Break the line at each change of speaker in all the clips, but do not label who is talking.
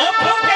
Opa!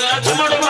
Lakshman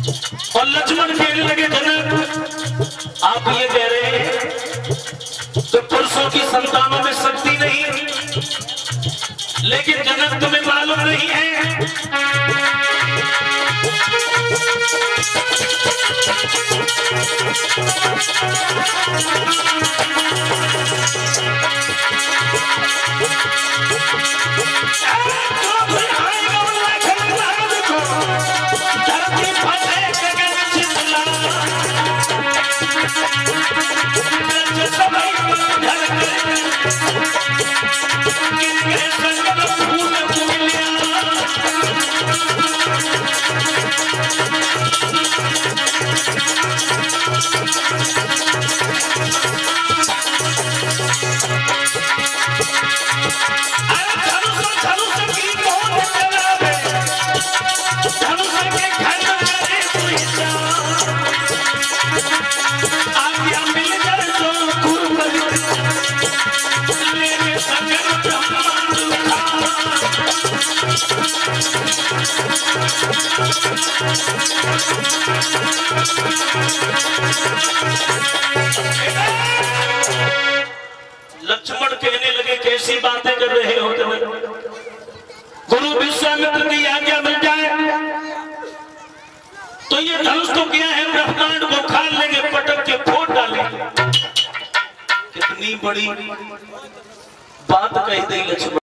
और लक्ष्मण कहने लगे जनक आप ये कह रहे हैं तो पुरुषों की संतानों में शक्ति नहीं, लेकिन जनक तुम्हें मालूम नहीं है। धरती Thank you. लक्ष्मण कहने लगे, कैसी बातें कर रहे हो तुम? गुरु विश्वामित्र की आज्ञा मिल जाए। तो ये धनुष तो किया है, ब्रह्मांड को खा लेंगे, पटक के फोड़ डालेंगे। कितनी बड़ी बात कह दी लक्ष्मण।